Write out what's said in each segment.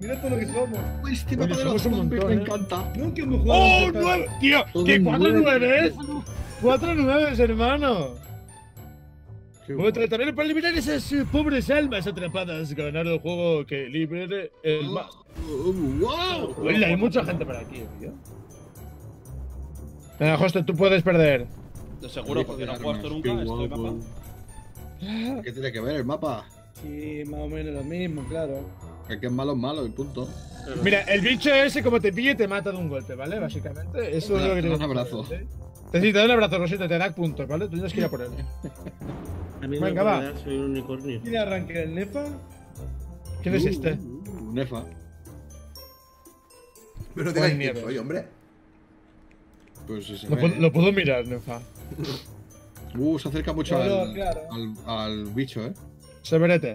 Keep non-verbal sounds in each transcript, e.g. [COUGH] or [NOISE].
Mira todo lo que somos. Este Oye, mapa de somos los un zombies montón, me ¿eh? encanta. Nunca hemos jugado. ¡Oh, nueve! Tío, ¿qué cuatro nueve. nueves? Cuatro nueves, hermano. Qué Voy a tratar para liberar esas eh, pobres almas atrapadas, ganar el juego que libere el más. Oh, ¡Wow! Hay mucha gente por aquí, tío. Venga, Hostel, tú puedes perder. De seguro, porque no he puesto Qué nunca este mapa. ¿Qué tiene que ver el mapa? Sí, más o menos lo mismo, claro. El que es malo es malo y punto. Mira, el bicho ese, como te pille, te mata de un golpe, ¿vale? Básicamente. Eso es lo que Te tienes da un abrazo. Te da un abrazo, Rosita, te da puntos, ¿vale? Tú tienes que ir a por él. A mí Venga, va. soy un unicornio. ¿Quién arranca el Nefa? ¿Quién es este? Uh, Nefa. Pero no tengáis tiempo, oye, hombre. Pues sí, se Lo, puedo- lo puedo mirar, Nefa. Uh, se acerca mucho al, claro. al, al bicho, ¿eh? Severete.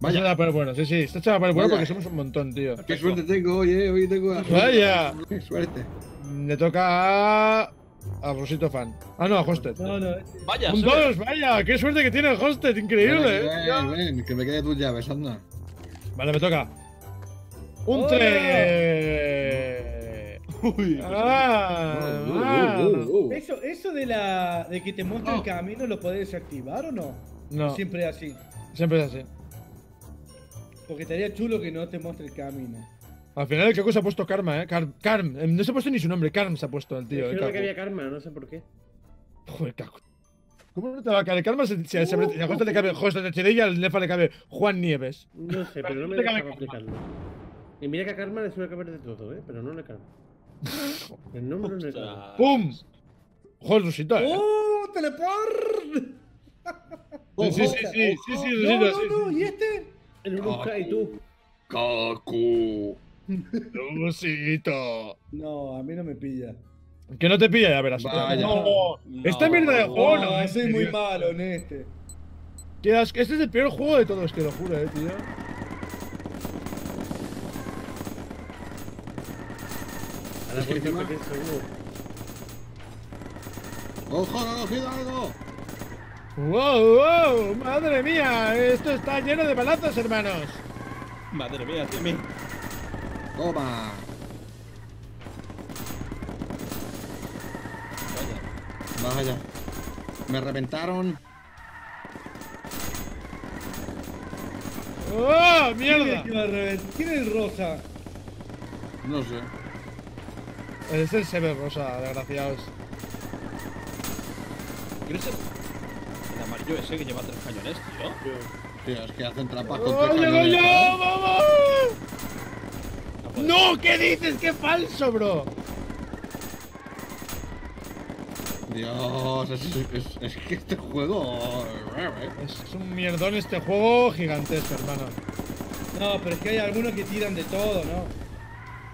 Vaya. Para el bueno, sí, sí. Está echado para el bueno Vaya. porque somos un montón, tío. Qué suerte tengo hoy, eh. Hoy tengo. la- Vaya. Qué suerte. Le toca a. a Rosito Fan. Ah, no, a Hosted. No, no. Vaya, Un se. 2, vaya, qué suerte que tiene el Hosted, increíble. Ven, eh. ven, ven, que me quede tus llaves, anda. Vale, me toca. Un ¡Hola! 3. Ah, ah. Eso, eso de la de que te muestra Oh. el camino, ¿lo podés desactivar o no? No, Siempre así. siempre es así. Porque estaría chulo que no te muestre el camino. Al final el Kaku se ha puesto Karma, eh. Car- Karm. Eh, No se ha puesto ni su nombre, Karm se ha puesto el tío. El Creo que había karma, no sé por qué. Joder, Kaku. ¿Cómo no te va a caer? Karma se, se, se, le cabe Hosted de HD y al Nefa le cabe Juan Nieves. No sé, pero no me [LAUGHS] Te deja cabe complicarlo. Y mira que a Karma le suele caber de todo, ¿eh? Pero no le cabe. [LAUGHS] El nombre no le cabe. ¡Pum! Joder, Rosita, eh. ¡Oh! ¡Teleport! Sí, sí, sí, sí, sí, sí, [LAUGHS] No, Rosita, no, sí, no, sí. ¿y este? El Urusca y tú. Kaku. Rosito. No, a mí no me pilla. Que no te pilla, ya verás. Vaya. No, No. esta mierda de juego no. En soy muy malo en este. Qué asco. Este es el peor juego de todos, te lo juro, eh, tío. Yo que seguro. ¡Ojo, no he cogido algo! ¡Wow, wow! ¡Madre mía! Esto está lleno de balazos, hermanos. Madre mía, Timmy. ¡Toma! Vaya. Vaya. Me reventaron. ¡Oh, ¿Quién es, mierda! ¿Quién es rosa? No sé. Es el Sever Rosa, desgraciados. ¿Quieres ser? Amarillo ese que lleva tres cañones, tío. Tío, es que hacen trampas con ¡Oh, tres cañones, yo! ¿sabes? ¡Vamos! No. ¿Qué dices? ¡Qué falso, bro! Dios, es, es- es que este juego. Es un mierdón este juego gigantesco, hermano. No, pero es que hay algunos que tiran de todo, ¿no?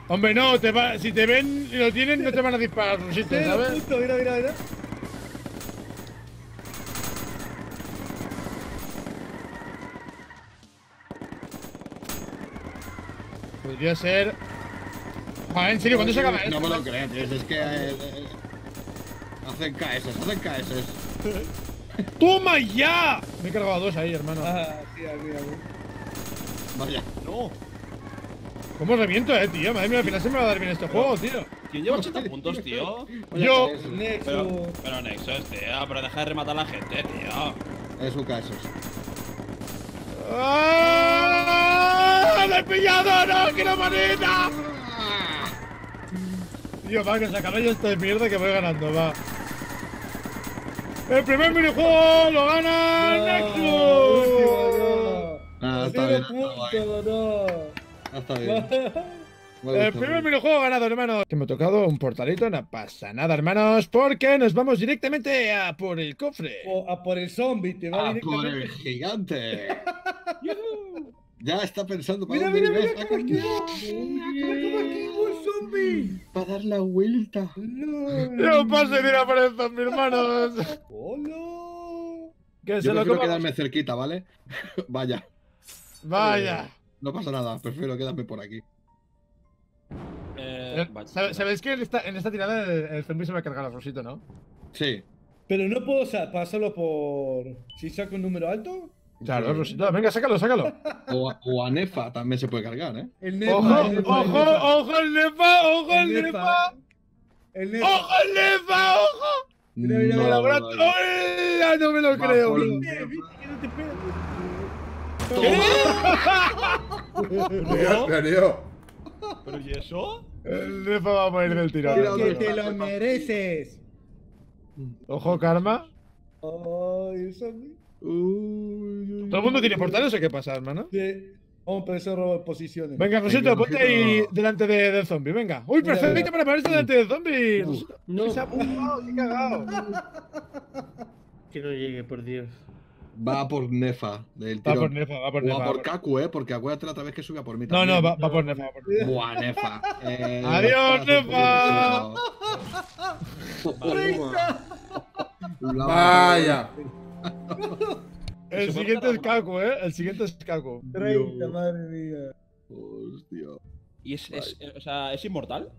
Hombre, no, te va, si te ven y lo tienen, no te van a disparar, Cero ¿sabes? puntos, mira, mira, mira. Podría ser. Joder, en serio, ¿cuándo se acaba No esto? me lo creo, tío. Es que. eh, eh, hacen KS, hacen KS. [LAUGHS] ¡Toma ya! Me he cargado a dos ahí, hermano. Ah, sí, a mí, a mí. Vaya. No. ¿Cómo reviento, eh, tío? Madre mía, al final se me va a dar bien este juego, tío. ¿Quién lleva 80 puntos, tío? Yo-. [LAUGHS] Nexus. Pero, pero Nexus, tío. Pero deja de rematar a la gente, tío. Es un KS. ¡Ah! ¡Le he pillado! ¡No! ¡Quiero manita! Tío, va, que se acabe ya esta mierda que voy ganando, va. El primer minijuego lo gana No, Nexus. Ah, no. está Cero bien, está bien. puntos, no. Ah, Está bien. [LAUGHS] Vale, El primer minijuego ganado, hermanos. Que me ha tocado un portalito, no pasa nada, hermanos, porque nos vamos directamente a por el cofre. O a por el zombie, te va Ah, por el directamente. gigante. [LAUGHS] ya está pensando para Mira, dónde mira, ir, mira cómo. Mira esquivó el zombie. Para dar la vuelta. No pase de ir por estos, mis hermanos. Hola. Que se Yo prefiero quedarme cerquita, ¿vale? [LAUGHS] Vaya. Vaya. No pasa nada, prefiero quedarme por aquí. Eh. ¿Sabe- ¿Sabéis que en esta, en esta tirada el, el zombie se va a cargar a Rosito, no? Sí. Pero no puedo sa- pasarlo por. Si saco un número alto. Claro, Rosita. Venga, sácalo, sácalo. O, a- o a Nefa también se puede cargar, ¿eh? El Nefa. Ojo, el Nefa, el ojo, Nefa. ojo el Nefa, ojo el El Nefa. Nefa. El Nefa. ¡Ojo el Nefa, ojo! Mira, mira, No, no, ¡Hola! No me lo Va creo, bro. el Eh, viste que no te pega. ¿No? Leo. [LAUGHS] ¿Pero y eso? El Nefa va a morir del tirón. Que te lo mereces. Ojo, Karma. Ay, eso. Uy, ¿Todo el mundo tiene portales o qué pasa, hermano? Sí. Vamos a empezar a robar posiciones. Venga, Rosito, Venga, ponte ahí delante de- del zombie, venga. Uy, Mira, perfecto mira. para ponerse delante del zombie. No, Se ha apuntado, se ha cagado. [LAUGHS] que no llegue, por Dios. Va por Nefa del Va tirón. por Nefa, va por o Nefa. a va por Kaku, ¿eh? Porque acuérdate la otra vez que sube a por mí No, también. no, va, va por Nefa, va por Nefa. Buah, Nefa. [LAUGHS] Eh, Adiós, Nefa. [LAUGHS] Vaya. [LAUGHS] El siguiente es Kaku, eh. El siguiente es Kaku. 30, madre mía. Hostia. ¿Y es, es, o sea, es inmortal?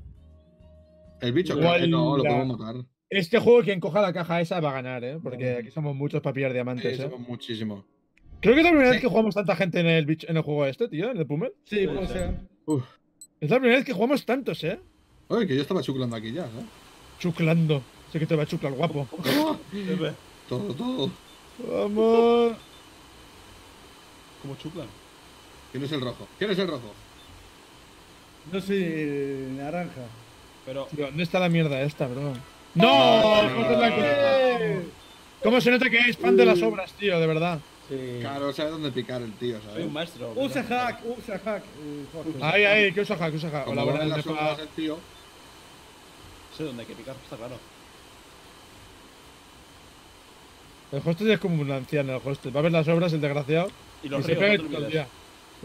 El bicho, creo que no, lo podemos matar. Este juego, quien coja la caja esa va a ganar, eh. Porque aquí somos muchos para pillar diamantes, Sí, eh. somos muchísimo. Creo que es la primera vez que jugamos tanta gente en el, bicho- en el juego este, tío, en el Pummel. Sí, Puede o ser. Uf. Es la primera vez que jugamos tantos, eh. Oye, que yo estaba chuclando aquí ya, ¿eh? Chuclando. Sé que te va a chuclar, guapo. [LAUGHS] Todo, todo. Vamos. Como chuclan. ¿Quién es el rojo? ¿Quién es el rojo? No soy naranja. Pero, Tío, ¿dónde está la mierda esta, bro? ¡No! La ¿Cómo se nota que es fan de las obras, tío? De verdad. Sí. Claro, sabe dónde picar el tío, soy ¿sabes? un maestro. Usa hack, usa hack. eh, Jorge. Ahí, ahí, que usa hack, que usa hack. Como buenas, en las Nefa. obras el tío. Sé dónde hay que picar, está claro. El hostel es como un anciano, el hostel. Va a ver las obras, el desgraciado. Y los y se ríos, pega no te todo el olvides. día.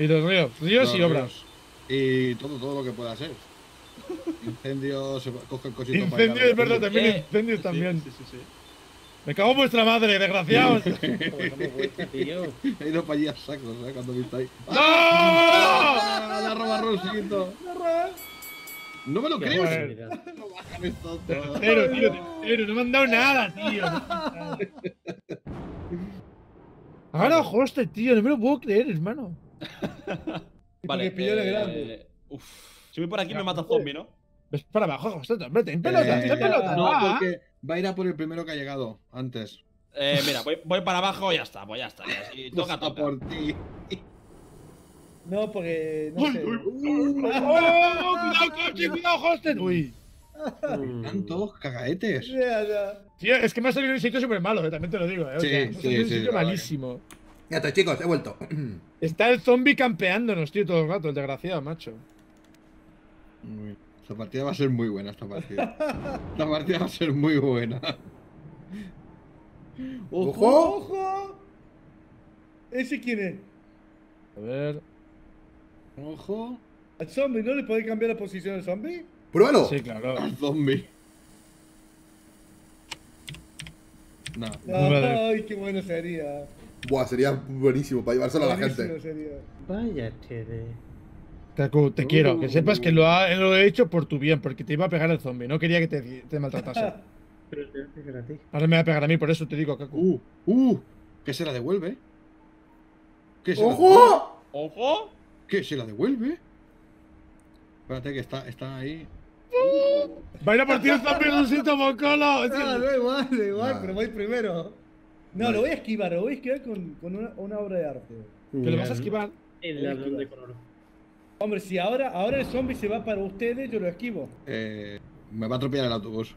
Y los ríos. Ríos y obras. ríos. Y todo, todo lo que pueda ser. Incendios, se coge el para a Incendios, es la verdad, también Eh, incendios también. Sí, sí, sí. Me cago en vuestra madre, desgraciados. [LAUGHS] He ido para allí a sacos, ¿eh? Cuando ahí. ¡No! ¡Ah! [LAUGHS] La roba Rosito. No me lo creo. [LAUGHS] No bajan estos dos. Tercero, tío, tercero. No me han dado nada, tío. [LAUGHS] Ahora hostel, tío. No me lo puedo creer, hermano. [LAUGHS] Vale, eh, grande. Uf. Si voy por aquí me mata el zombie, ¿no? Ves para abajo, hostel, hombre. Ten Eh, ten pelotas. No, va. porque va a ir a por el primero que ha llegado antes. Eh, mira, voy, voy para abajo y ya está, pues ya está. ya, toca, toca. por ti. No, porque. No sé. ¡Oh! ¡Cuidado, coche! ¡Cuidado, hostel! Uy. Tantos cagaetes. Ya, ya. Tío, es que me ha salido un sitio súper malo, eh, también te lo digo, eh. O Sí, sea, me ha sí, un sitio malísimo. Ya está, chicos, he vuelto. [CLEARS THROAT] Está el zombie campeándonos, tío, todo el rato, el desgraciado, macho. Muy- Esta partida va a ser muy buena, esta partida. Esta partida va a ser muy buena. ¡Ojo! ¡Ojo! ¿Ese quién es? A ver. Ojo ¿Al zombie? ¿No le podéis cambiar la posición al zombie? ¡Pruébalo! Sí, claro. [LAUGHS] al zombie. No. Vale. Ay, qué bueno sería. Buah, sería buenísimo para llevárselo a la Buenísimo gente. sería. Vaya chévere. Kaku, te quiero. Que sepas que lo, ha- lo he hecho por tu bien, porque te iba a pegar el zombie. No quería que te, te maltratase. [LAUGHS] Pero te hace gratis. Ahora me va a pegar a mí, por eso te digo, Kaku. Uh, uh. ¿Qué se la devuelve? ¿Qué se la devuelve? ¡Ojo! ¿Qué se la devuelve? Espérate que está, está ahí. Va a ir a partir el zombie, Rusito Mocolo. Es que- Ah, igual, da igual, Nah. pero voy primero. No, lo voy a esquivar, lo voy a esquivar con, con una, una obra de arte. Que lo vas a esquivar. El ladrón de color. Hombre, si ahora, ahora el zombie se va para ustedes, yo lo esquivo. Eh, me va a atropellar el autobús.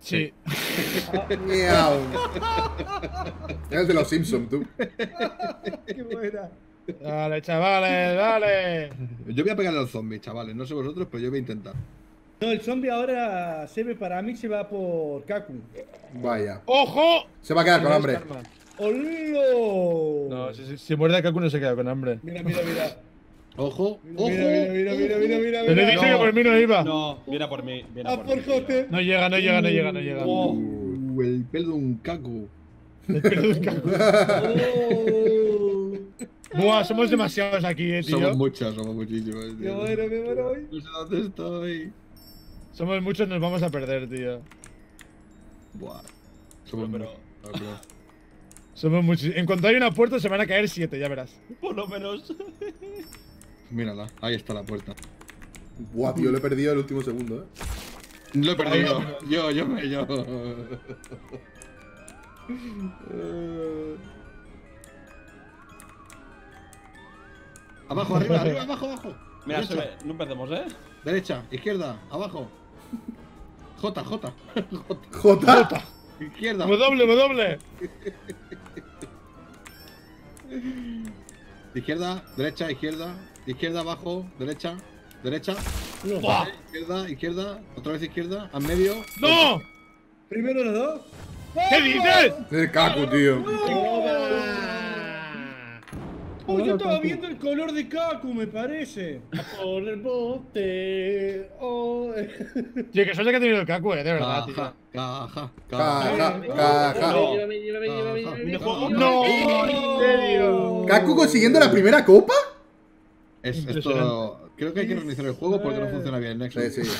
Sí. [LAUGHS] Miau. [LAUGHS] Es el de los Simpsons, tú. Qué buena. Dale, chavales, dale. Yo voy a pegarle al zombie, chavales. No sé vosotros, pero yo voy a intentar. No, el zombie ahora se ve para mí, se va por Kaku. Vaya. ¡Ojo! Se va a quedar con hambre. ¡Holo! No, si, si, si muerde Kaku no se queda con hambre. Mira, mira, mira. ¡Ojo! ¡Ojo! Mira, mira, mira, mira, mira, mira. Te he mira. dicho que por mí no iba. No, viene a por mí. Viene ¡A a por. Jote! No llega, no llega, no llega, no llega. Uh, el pelo de un caco. El pelo de Kaku. [LAUGHS] ¡Oh! [LAUGHS] Buah, somos demasiados aquí, eh, tío. Somos muchos, somos muchísimos. ¡Qué tío. bueno, qué bueno! hoy. No sé dónde estoy. Somos muchos, nos vamos a perder, tío. Buah. Somos Pero-. Somos muchos. En cuanto hay una puerta se van a caer siete, ya verás. Por lo menos. Mírala, ahí está la puerta. Buah, tío, lo he perdido el último segundo, eh. Lo he perdido. Yo, yo, me- yo. [LAUGHS] Abajo, arriba, arriba, [LAUGHS] abajo, abajo. Mira, se Derecha, ve- no empecemos, ¿eh? derecha, izquierda, abajo. J, J. [LAUGHS] J. Jota. Izquierda. W, W. [LAUGHS] Izquierda, derecha, izquierda. Izquierda, abajo, derecha, derecha. No. ¡Buah! Izquierda, izquierda. Otra vez izquierda. Al medio. ¡No! Primero los dos. ¿Qué dices? El caco, tío. Oh, yo estaba viendo el color de Kaku, me parece. Por el bote. Oh. Tío, que suerte que ha tenido el Kaku, eh, de verdad, tío. Caja, caja, Caja. No, en serio. ¿Caco consiguiendo la primera copa? Es, esto. Creo que hay que reiniciar el juego porque no funciona bien, Nexus. Sí, sí.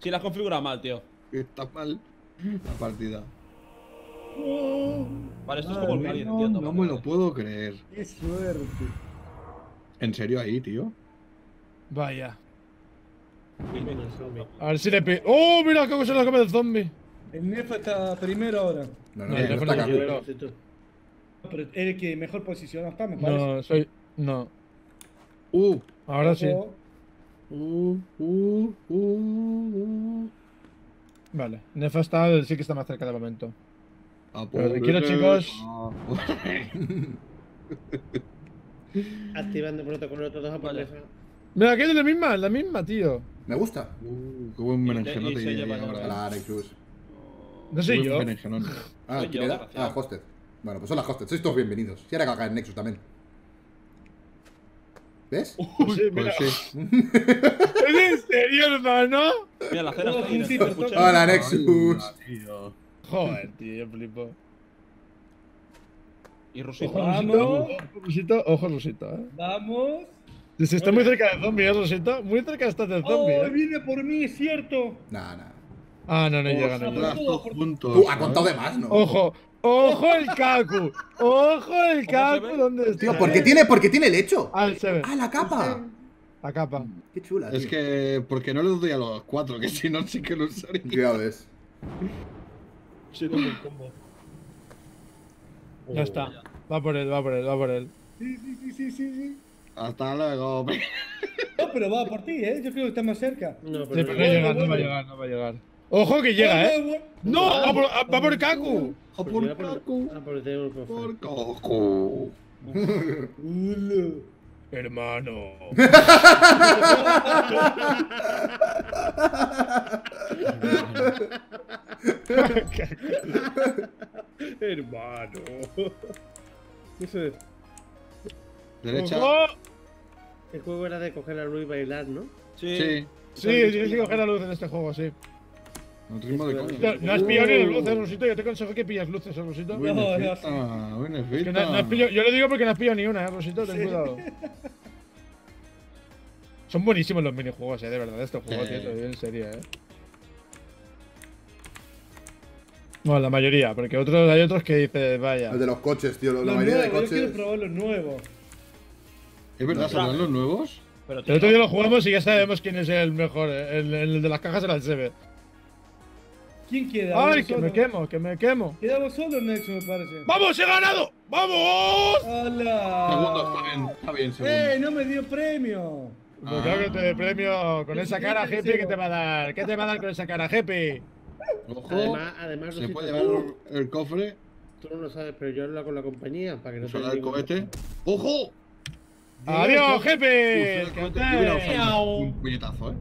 Si la has configurado mal, tío. Está mal la partida. Vale, esto es como el Cali, No, entiendo. no me lo puedo creer. Qué suerte. ¿En serio ahí, tío? Vaya. A ver si le pe... ¡Oh, mira cómo se lo come el zombie! El Nefa está primero ahora. No, no, No, no, está tú. Pero es el que mejor posicionado está, me parece. No, soy... No. Uh, Ahora sí. Ojo. uh, uh, uh, uh. Vale. Nefa está, sí que está más cerca de momento. Tranquilo, [LAUGHS] el- chicos. Ah. Activando protocolo todos a Vale. Mira, que es la misma, la misma, tío. Me gusta. Uh, qué buen Y- berenjenote y eh. La Nexus. No soy Buen yo. berenjenón. [LAUGHS] Ah, ¿quién yo, era? Ah, Hosted. Bueno, pues son las Hosted. Sois todos bienvenidos. Si ahora que acá en Nexus también. ¿Ves? Sí, mira. Pues sí. ¿Es [LAUGHS] en serio, hermano? Mira, la cena está. Hola, Nexus. Joder, tío, yo flipo. Y Rusito. Ojo, Vamos. Rusito. Ojo, Rusito. Eh. Vamos. Se está muy cerca del zombie, ¿eh, Rusito? Muy cerca estás del zombie, Oh, eh. viene por mí, es cierto. Nah, nah. Ah, no, no llega, no llega. Tú, ha contado de más, ¿no? Ojo, ojo el Kaku. Ojo el se Kaku, ve? ¿dónde está? Tío, ¿por qué tiene, por qué tiene el hecho? Ah, el Seven. Ah, la capa. La capa. Qué chula, tío. Es que. Porque no le doy a los cuatro, que si no, sí que lo usaría. Ya ves. Sí, como el combo. Ya está. Va por él, va por él, va por él. Sí, sí, sí, sí, sí, sí. Hasta luego. [LAUGHS] No, pero va por ti, ¿eh? Yo creo que está más cerca. No, Sí, pero pero no. no llega, no va a llegar, no va a llegar. Ojo que llega, eh. ¡No! ¡Va por, va por Kaku! ¡A Porque por Kaku! Tengo cofre. ¡Por Kaku! Hermano. Hermano. Eso es. Derecha. El juego era de coger la luz y bailar, ¿no? Sí. Sí. Sí, tienes que coger la luz en este juego, sí. Un ritmo de coña. No, no has pillado ni la luz, eh, Rusito. Yo te aconsejo que pillas luces, eh, Rusito. Buena No, no, fiesta, buena Que fiesta. no- no has pillado- yo le digo porque no has pillado ni una, eh, Rusito. Ten cuidado. Son buenísimos los minijuegos, eh, de verdad, este juego, Sí. tío, lo en serio, eh. Bueno, la mayoría, porque otros, hay otros que dices, vaya. El de los coches, tío. La Los mayoría de nuevos, yo quiero coches. probar los nuevos. ¿Es verdad? ¿Saldrán los nuevos? Pero, El otro día lo jugamos y ya sabemos quién es el mejor. eh, El, el de las cajas era el Sebe. ¿Quién queda? ¡Ay, ¿Uno que me quemo, que me quemo! Quedamos solo Nexo, me parece. ¡Vamos, he ganado! ¡Vamos! ¡Hala! Segundo, está bien. Está bien, segundo. ¡Eh, no me dio premio! Pues claro que te dé premio con esa cara, sí, ¿qué te va a dar? ¿Qué te va a dar con esa cara, Jepi? Ojo. Además, además Se puede llevar el, cofre. tú no lo sabes, pero yo hablo con la compañía para que no te el cohete. ¡Ojo! ¡Adiós, usado un puñetazo, ¿eh?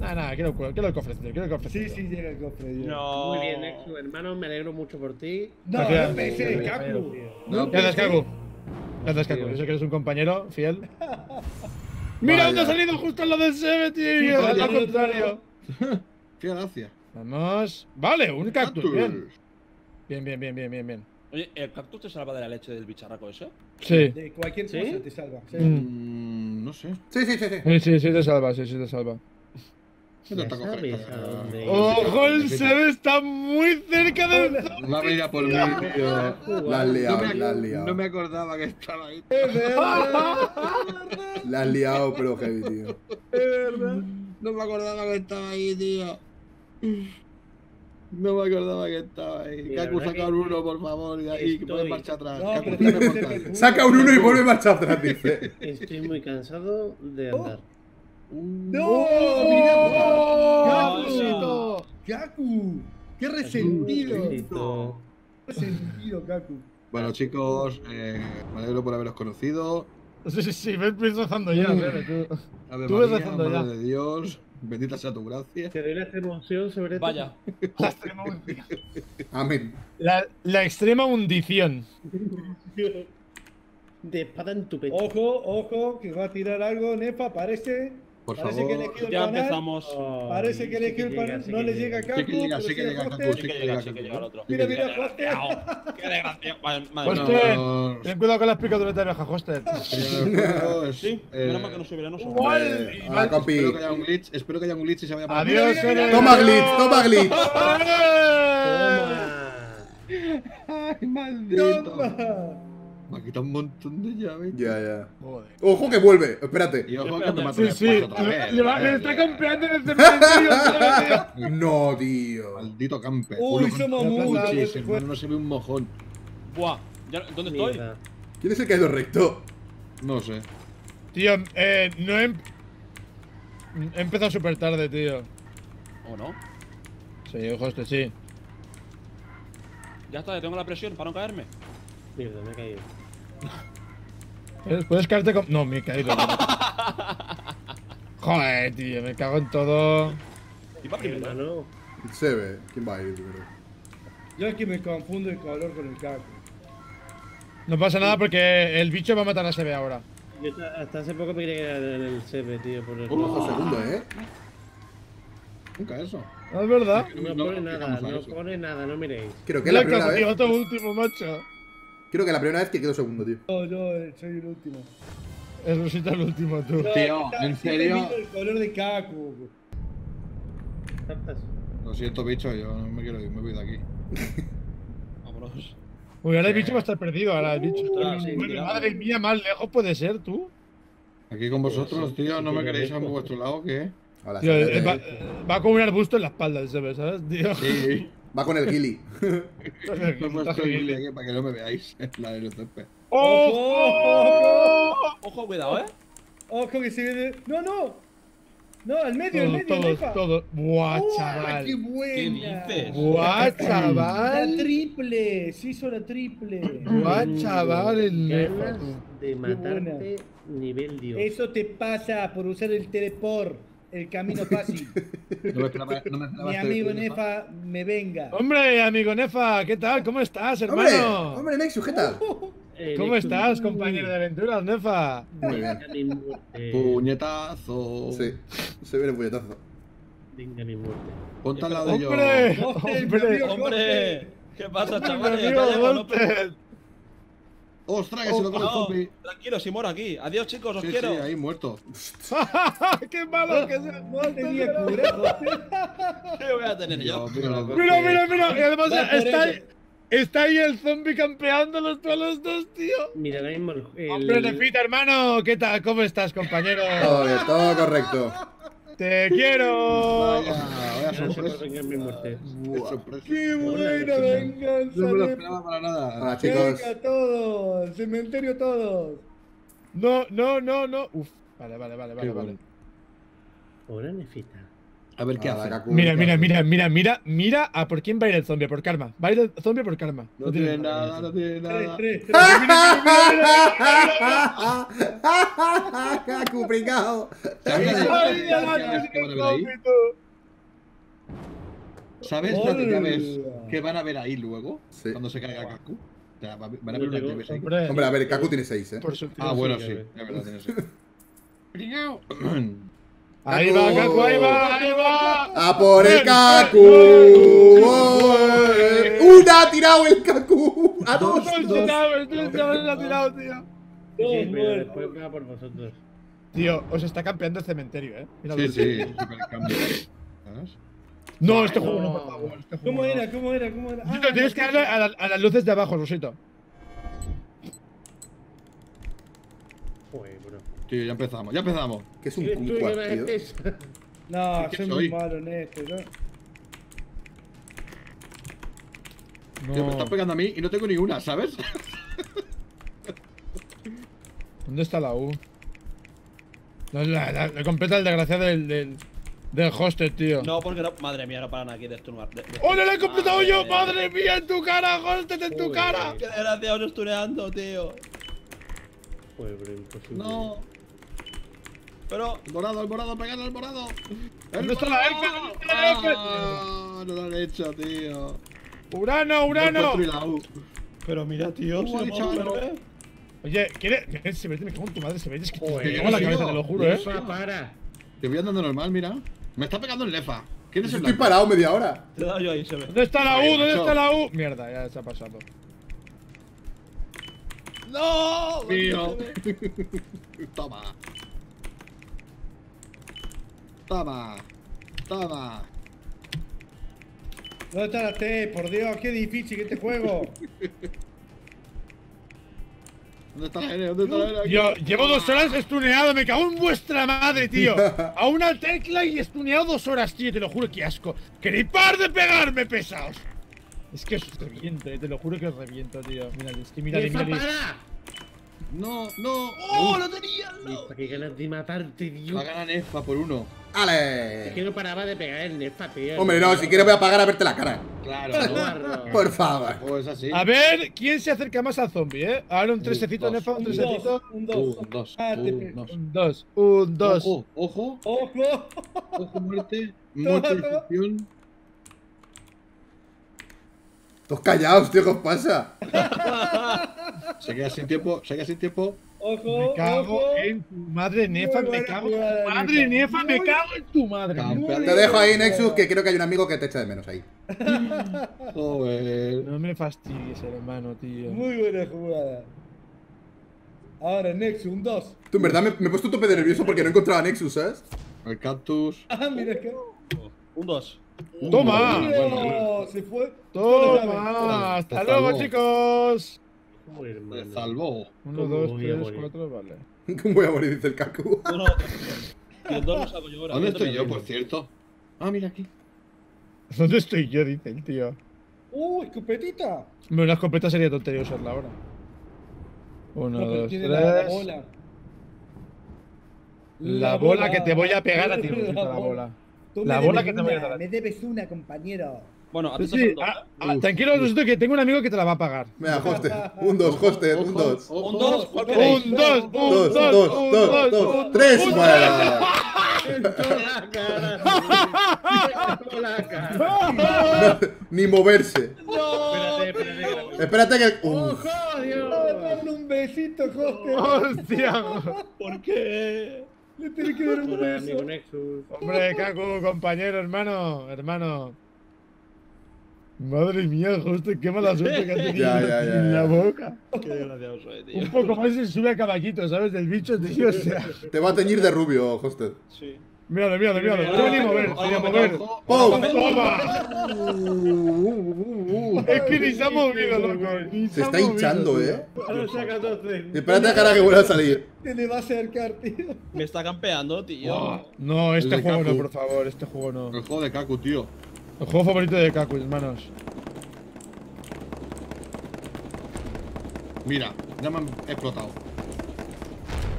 Nada, nada, quiero, el- quiero el cofrecito, quiero el cofrecito. Sí, sí, llega el cofre. ya. No. Muy bien, Nexus, hermano, me alegro mucho por ti. No, Gracias. no pensé de Kaku. No, Gracias, Kaku. Gracias, Kaku. Yo sé que eres un compañero fiel. [LAUGHS] ¡Mira dónde ha salido justo lo del Sebe, tío! Sí, al contrario. [LAUGHS] Qué gracia. Vamos. Vale, un cactus, bien. Bien, bien, bien, bien, bien, bien. Oye, ¿el cactus te salva de la leche del bicharraco ese? Sí. De cualquier ¿Sí? cosa te salva. sí. Mm. Mm, no sé. Sí, sí, sí, sí. Sí, sí, sí te salva, sí, sí te salva. Ojo, el Sebe está muy cerca del. Va a venir a por mí, tío. La has No liado, me, la has liado. no me acordaba que estaba ahí. [LAUGHS] [LAUGHS] La has liado, pero heavy, tío. No me acordaba que estaba ahí, tío. No me acordaba que estaba ahí. Kaku, saca verdad un uno, por favor, y ahí que puedes estoy- marcha atrás. No, Kaku, Saca un uno y vuelve marcha atrás, dice. Estoy muy cansado de andar. ¡No! ¡Oh! ¡Kaku! ¡Kaku! ¡Qué resentido! ¡Qué resentido, Kaku! Bueno, chicos, eh, me alegro por haberos conocido. Sí, sí, sí, ves ves rezando ya, tú. Ave Tú ves María, rezando Madre ya. de Dios, bendita sea tu gracia. Te doy la sobre esto. Vaya. La extrema hundición. Amén. La, la extrema hundición. De espada en tu pecho. Ojo, ojo, que va a tirar algo, Nefa, parece. Por parece que favor. el Ya canal. empezamos. Ay, Parece que sí elegido el sí No que le llega a Kaku. Sí que llega, sí que llega, Hostel. Kaku, Sí que llega, sí que llega el otro. Mira, que mira. Desgraciado. Qué desgracia. Bueno, Ten cuidado con las picaduras de abeja, hostel. señores, Sí, eh, menos mal que no soy. Igual. Eh, a la compi. Espero que haya un glitch, espero que haya un glitch y se vaya para Adiós. Toma glitch, toma glitch. Toma. ¡Ay, maldito! ¡Toma! Me ha quitado un montón de llaves. Ya, ya. Joder. Ojo que vuelve. Espérate. Y ojo que me mato Sí, sí, otra le, vez. le va- le está campeando en el cementerio. tío. [LAUGHS] No, tío. Maldito camper. Uy, somos muchos. hermano, no se ve un mojón. Buah. ¿Ya- ¿Dónde estoy? ¿Quién es el que ha ido recto? No sé. Tío, eh, no he. He empezado súper tarde, tío. ¿O no? Sí, hostel, sí. Ya está, ya tengo la presión para no caerme. Mierda, me he caído. ¿Puedes- Puedes caerte con. No, me he caído. Joder, tío, me cago en todo. Y va primero. Hermano. Se ve. ¿Quién va a ir primero? Yo es que me confundo el color con el Kaku. No pasa nada porque el bicho va a matar a Sebe ahora. Yo hasta- hace poco me creía que era en el CB, tío, por el Ojo, segundo, ¿eh? Nunca eso. No es verdad. No, No, pone no nada, no pone nada, no miréis. Creo que es la La primera vez. tío, todo último, macho. Creo que la primera vez que quedo segundo, tío. No, yo eh, soy el último. Es Rosita el último, tú. No, Tío, ¿en serio? el color de Kaku. Tartas. Lo siento, bicho, yo no me quiero ir, me voy de aquí. [LAUGHS] Vámonos. Uy, ahora el bicho va a estar perdido. Ahora el bicho. Sí, Madre, mía, más lejos puede ser, tú. Aquí con vosotros, sí, tío, sí, ¿no me queréis a vuestro lado qué? Hola, Tío, sácate. eh, va, va con un arbusto en la espalda, ¿sabes? ¿Sabes, tío? Sí. [LAUGHS] Va con el gili. Me he puesto el guili aquí para que no me veáis. La del césped. ¡Oh! Ojo, cuidado, eh. Ojo que se viene. ¡No, no! No, al medio, al medio, todos, todos. Buah, ¡Oh, chaval. ¡Qué buena! ¿Qué dices? Buah, La chaval. triple, se hizo la triple. Buah, chaval, el de matarte nivel Dios. Eso te pasa por usar el teleport, el camino fácil. [LAUGHS] No me esperaba, no me esperaba Mi este amigo Nefa me venga. Hombre, amigo Nefa, ¿qué tal? ¿Cómo estás, ¡Hombre! hermano? ¡Hombre, Nexus, qué tal! Eh, ¿Cómo Nexus. estás, compañero de aventuras, Nefa? Muy bien. Puñetazo. Sí. Se viene el puñetazo. Venga mi muerte. Ponte al lado de yo. ¡Hombre! [LAUGHS] ¡Hombre! ¡Hombre! ¿Qué pasa, ¡Mi chavales? amigo Ya llego, no- Walter! ¡Ostras, que se lo come el No, zombie! tranquilo, si muero aquí. Adiós, chicos, os Sí, sí, quiero. ahí muerto. [LAUGHS] ¡Qué malo que es! No tenía cura. ¿Qué voy a tener yo? Mira, mira, mira. Y además está, ello. está ahí el zombie campeándolos todos los dos, tío. Mira, ahora mismo el. Hombre, Nefita, hermano. ¿Qué tal? ¿Cómo estás, compañero? Todo bien, todo correcto. ¡Te quiero! Vaya, sorpresa. mi muerte. Qué sorpresa. ¡Qué buena venganza! No me lo esperaba para nada. Hola, chicos. Venga, todos, cementerio todos. No, no, no, no. Uf. Vale, vale, vale, vale. Qué vale. bueno. Ahora Nefita. A ver qué Hola, hace. Kaku, Mira, ¿qué mira, mira, mira, mira, mira a por quién va a ir el zombie, por karma. Va a ir el zombie por karma. No tiene nada, no tiene nada. pringao. ¿Sabes ¡Ay, las llaves que van a ver ahí? zombie, tú! ¿Sabes las Hola. llaves que van a luego? Sí. Cuando se caiga Kaku. O sea, va- van a ver No unas llaves ahí. Hombre, a ver, Kaku tiene 6, ¿eh? por Ah, bueno, sí. Es verdad, tienes razón. Ahí va, Kaku, ahí va, ahí va. ¡A por el ¡Oe! ¡Una ha tirado el Kaku! ¡A dos! Dos dos ha tirado, tío. Después va por vosotros. Tío, os está campeando el cementerio, eh. Mira Sí, sí. No, este juego no, por favor. Este juego ¿Cómo era? ¿Cómo era? ¿Cómo era? Rosito, tienes que darle a, la- a las luces de abajo, Rosito. Joder, bro. Tío, ya empezamos, ya empezamos. Que es un ¿Eres tú el que Kumquat, tío. metes? [LAUGHS] No, ¿Qué soy soy? muy malo en esto, ¿no? Tío, me están No. pegando a mí y no tengo ni una, ¿sabes? [LAUGHS] ¿Dónde está la U? No, la, la- la completa el desgraciado del, del, del hostel, tío. No, porque no. Madre mía, no paran aquí de stunear. de- de- ¡Oh, no la he completado Madre yo! ¡Madre mía, en tu cara, hostel, en tu cara! Qué desgraciado stuneando, tío. Bro, imposible. No. Pero. El morado, el morado, pegarle al morado. ¡El ¿Dónde está la morado! F? ¿Dónde está la F? Ah, no lo han hecho, tío. ¡Urano, No Urano! Pero mira, tío. Puedo algo. verme. Oye, ¿quiere? Se me me cago en tu madre, se me es que te en la tío. cabeza, te lo juro, eh. Para, para. Te voy andando normal, mira. Me está pegando el lefa. ¿Quién es el Estoy parado media hora. Te he dado yo ahí, se ve. ¿Dónde está la U? ¿Dónde está la U? Mierda, ya se ha pasado. ¡No! Mío. [LAUGHS] Toma. Toma. Toma. ¿Dónde está la T? Por Dios, qué difícil que este juego. ¿Dónde está la N? ¿Dónde está la N? Aquí. Yo llevo dos horas estuneado, me cago en vuestra madre, tío. [LAUGHS] A una tecla y estuneado dos horas, tío, te lo juro, qué asco. ¡Queréis par de pegarme, pesados! Es que os reviento, eh, te lo juro que os reviento, tío. Mírale, es que mírale, ¡Efa, mírale. para! No, no. ¡Oh, lo tenía! Y ¿Para qué ganas de matarte, tío? Va a ganar Nefa por uno. Es que ¡Ale! no paraba de pegar el nefa, tío. Hombre, no, si quieres voy a pagar a verte la cara. Claro, Guarro. Por favor. O es así. A ver, ¿quién se acerca más al zombie, eh? Ahora un tresecito. Nefa, un tresecito. un dos. Un, dos. Un, dos. Un dos, un dos. Ojo, ojo. ¡Ojo! Ojo, muerte. Muerte. Todos callados, tío, ¿qué os pasa? [LAUGHS] Se queda sin tiempo, se queda sin tiempo. ¡Ojo! Me cago ojo. en tu madre, Nefa, me cago en tu madre, Nefa. Nefa, me cago en tu madre. Campeón. Te dejo ahí, Nexus, que creo que hay un amigo que te echa de menos ahí. [LAUGHS] Joder. No me fastidies, hermano, tío. Muy buena jugada. Ahora, Nexus, un 2. Tú, en verdad, me, me he puesto un tope de nervioso porque no encontraba Nexus, ¿sabes? El cactus. Ah, mira acá. Un 2. Toma. Se fue. Toma, hasta luego, chicos. Me salvó. Uno, ¿Cómo dos, tres, cuatro, vale. [LAUGHS] ¿Cómo voy a morir? Dice el Kaku. [LAUGHS] No, no. Que el 2 lo saco yo ahora. ¿Dónde estoy yo, por cierto? Ah, mira aquí. [LAUGHS] ¿Dónde estoy yo? Dice el tío. ¡Uh, escopetita! Bueno, una escopeta sería tontería usarla ahora. Uno, No, dos, la, la tres. bola. La bola que te voy a pegar a ti, Rosita, la bola. Tú La me bola debes que te voy a dar. Me debes una, compañero. Bueno, a ti Sí, dos, ah, ah, tranquilo, Rosito, que tengo un amigo que te la va a pagar. Venga, hosted. Un dos, hosted, un dos. Un 2, ¿cuál Un queréis? Un, dos, un, Dos, dos, dos, un, dos, dos, dos, un, tres, un. [LAUGHS] Ni moverse. Espérate, espérate. Espérate que. ¡Ojo, Dios! Dale un besito, José. ¡Hostia! ¿Por qué? Le tenés que dar un Hola, amigo beso. Nexus. Hombre, [LAUGHS] Kaku, compañero, hermano, hermano. Madre mía, José, qué mala suerte que has tenido [LAUGHS] Ya, ya, ya, en la boca. Qué desgraciado soy, tío. Un poco más y sube a caballito, ¿sabes? Del bicho, tío. O sea, Te va a teñir de rubio, hosted. Sí. Míralo, míralo, míralo. Ni mover, ojo, mover. ¡Pum! ¡Toma! [LAUGHS] Es que ni se ha movido, loco. Se está hinchando, eh. Ahora saca 12. Espérate a cara que vuelva a salir. Se le va a acercar, tío. Me está campeando, tío. No, este juego no, por favor, este juego no. El juego de Kaku, tío. El juego favorito de Kaku, hermanos. Mira, ya me han explotado.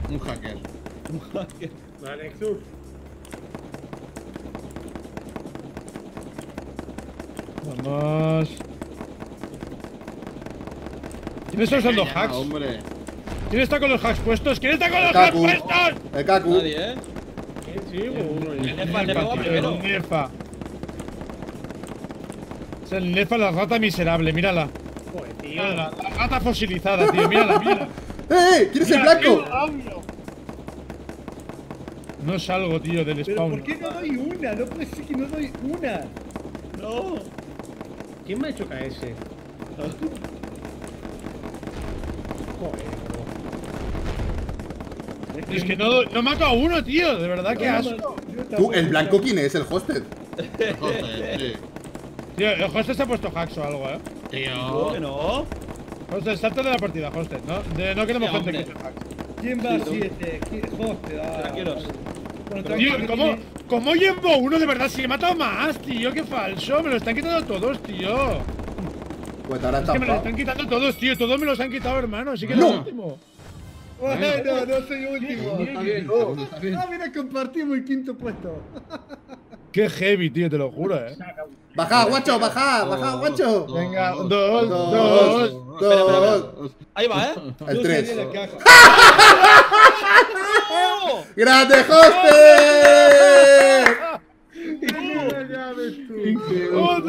Un hacker. Va, Nexus. Vamos. ¿Quién está usando hacks? hombre. ¿Quién está con los hacks puestos? ¿Quién está con los hacks puestos? El Kaku. Nadie, ¿eh? ¿Quién sí? Uno. El y- Nefa. Es el Nefa, la rata miserable, mírala. Joder, tío. La rata fosilizada, tío, mírala, mírala. [LAUGHS] ¡Eh! ¿Quién es el blanco? No salgo, tío, del Pero spawn. ¿por qué no doy una? No puede ser que no doy una. No. ¿Quién me ha hecho KS? Joder, bro. Es que no, no mato a uno, tío. De verdad, qué asco. Tú, ¿el blanco quién es? ¿El hosted? Joder, sí. Tío, el hosted se ha puesto hacks o algo, eh. ¿Cómo que Tío. no? Hosted, salte de la partida, hosted, ¿no? De- no queremos gente que hombre. se hacks. ¿Quién va a 7? Hostia. ah, Tranquilos. Tío, ¿cómo, tiene- ¿cómo llevo uno de verdad? Si he matado más, tío, qué falso. Me lo están quitando todos, tío. Pues ahora Es está que me lo están quitando todos, tío. Todos me los han quitado, hermano. Así que No. el último. Bueno, no soy último. Está bien, está bien. Ah, mira, compartimos el quinto puesto. Qué heavy, tío, te lo juro, eh. Baja, guacho, baja, baja, guacho. Venga, Dos, dos, Dos, dos. dos, Ahí va, ¿eh? el tres. [LAUGHS] ¡Grande vez, No,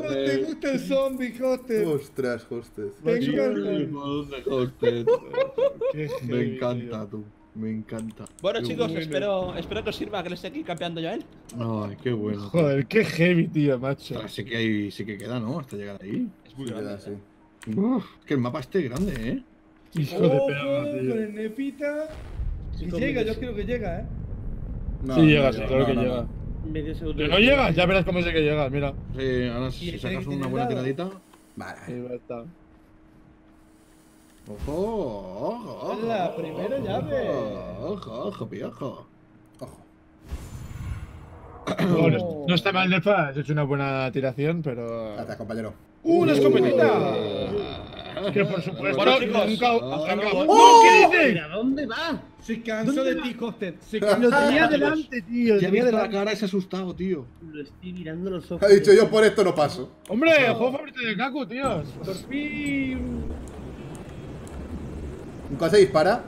tío. ¿Te gusta el zombie, hostel? Ostras, hosted. Te Sí, encanta. Me encanta, tú. Me encanta. Bueno, Qué chicos, bueno. espero, espero que os sirva que le esté aquí campeando yo a él. Ay, qué bueno. Joder, qué heavy, tío, macho. Ostras, sí que hay, sí que queda, ¿no? Hasta llegar ahí. Es muy Sí, grande. queda así. Uf, que el mapa esté grande, ¿eh? Hijo de Ojo, perra, con tío. el nepita. Y Cinco llega, yo creo que llega, ¿eh? No, Sí no llega, sí, claro no, que no, llega. no. Medio segundo. Que no llega, ya verás cómo sé que llega, mira. Sí, ahora si sacas una buena tiradita. Vale. Ahí va a estar. Ojo, ojo, ojo. La primera llave. Ojo, ojo, ojo, piojo. Ojo. No está mal, Nefa. Has hecho una buena tiración, pero. Gracias, compañero. ¡Una escopetita! Uh, Que por supuesto, Bueno, chicos, nunca. hasta luego. ¡No! ¿Qué dices? ¿Mira dónde va? Se cansó de ti, hostel. Se Lo cansó. tenía delante, tío. Lo Ya tenía visto la cara ese asustado, tío. Lo estoy mirando los ojos. Ha dicho yo por esto no paso. Hombre, juego favorito de Kaku, tío. Por fin. ¿Nunca se dispara?